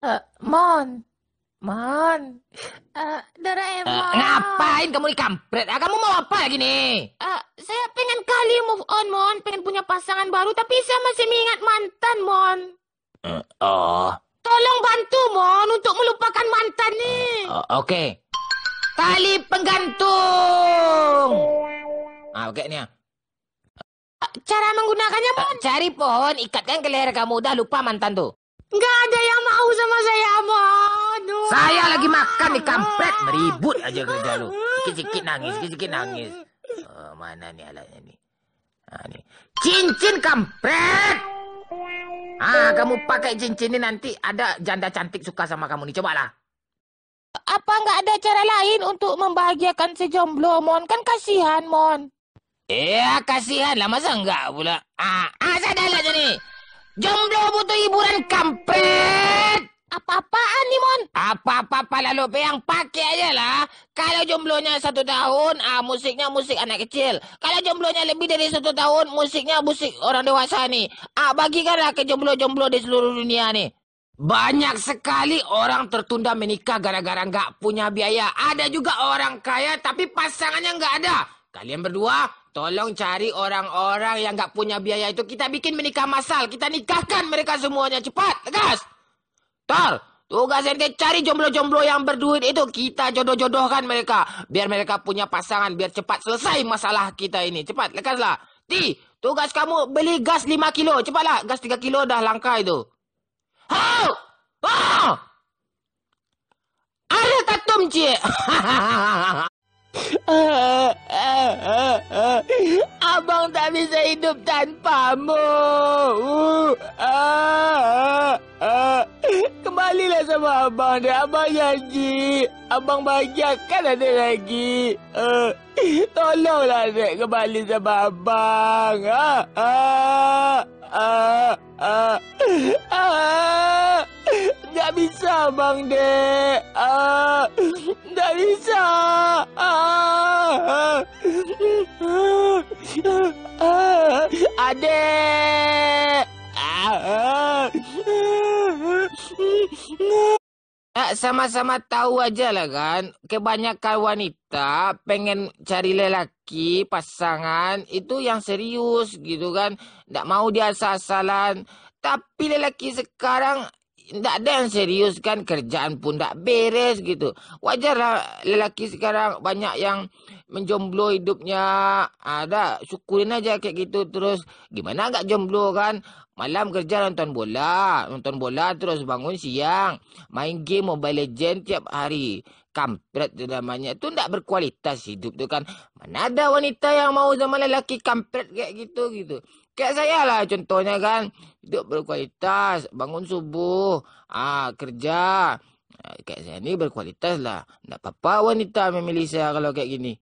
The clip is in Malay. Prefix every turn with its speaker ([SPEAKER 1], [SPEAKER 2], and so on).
[SPEAKER 1] Uh, Mon. Mon. Uh, Doraemon. Uh,
[SPEAKER 2] ngapain kamu di kampret? Uh, kamu mau apa lagi nih?
[SPEAKER 1] Uh, saya pengen kali move on, Mon. Pengen punya pasangan baru, tapi saya masih mengingat mantan, Mon.
[SPEAKER 2] Uh, oh.
[SPEAKER 1] Tolong bantu, Mon, untuk melupakan mantan nih.
[SPEAKER 2] Uh, Oke. Okay. Tali penggantung. Ah, oke okay, nih.
[SPEAKER 1] Cara menggunakannya, Mon?
[SPEAKER 2] Uh, cari pohon, ikatkan ke leher kamu. Udah lupa mantan tuh.
[SPEAKER 1] Enggak ada yang mau sama saya, Mon.
[SPEAKER 2] Saya lagi makan di kampret. Meribut aja kerja lu. Sikit-sikit nangis, sikit-sikit nangis. Oh, mana nih alatnya nih? Ah, nih. Cincin kampret. Ah, kamu pakai cincin ini nanti ada janda cantik suka sama kamu nih. Cobalah.
[SPEAKER 1] Apa nggak ada cara lain untuk membahagiakan si jomblo, Mon? Kan kasihan, Mon.
[SPEAKER 2] Ya, kasihan lah. Masa enggak pula? Ah, ah saya dah lah nih. Jomblo butuh hiburan kampret.
[SPEAKER 1] Apa-apaan nih, Mon?
[SPEAKER 2] Apa-apa lalu yang pakai aja lah. Kalau jomblonya satu tahun, ah musiknya musik anak kecil. Kalau jomblonya lebih dari satu tahun, musiknya musik orang dewasa nih. Ah bagikanlah ke jomblo-jomblo di seluruh dunia nih. Banyak sekali orang tertunda menikah gara-gara nggak punya biaya. Ada juga orang kaya tapi pasangannya nggak ada. Kalian berdua Tolong cari orang-orang yang gak punya biaya itu. Kita bikin menikah masal. Kita nikahkan mereka semuanya. Cepat, tegas. Tor, tugas ente cari jomblo-jomblo yang berduit itu. Kita jodoh-jodohkan mereka. Biar mereka punya pasangan. Biar cepat selesai masalah kita ini. Cepat, lekaslah. Ti, tugas kamu beli gas 5 kilo. Cepatlah, gas 3 kilo dah langka itu. Hau! Oh! Ada tatum, cik. Abang tak bisa hidup tanpamu. Kembalilah sama abang deh. Abang janji. Abang bahagia kan ada lagi. Tolonglah dek kembali sama abang. Tak bisa bang dek. Tak bisa. Adek. Sama-sama tahu aja lah kan. Kebanyakan wanita pengen cari lelaki, pasangan. Itu yang serius gitu kan. Tak mau dia asal-asalan. Tapi lelaki sekarang tak ada yang serius kan kerjaan pun tak beres gitu. Wajarlah lelaki sekarang banyak yang menjomblo hidupnya. Ada syukurin aja kayak gitu terus. Gimana enggak jomblo kan? Malam kerja nonton bola, nonton bola terus bangun siang, main game Mobile Legend tiap hari. Kampret tu namanya. Tu tak berkualitas hidup tu kan. Mana ada wanita yang mau sama lelaki kampret kayak gitu gitu. Kayak saya lah contohnya kan. Hidup berkualitas. Bangun subuh. Ah Kerja. Ah, kayak saya ni berkualitas lah. Tak apa-apa wanita memilih saya kalau kayak gini.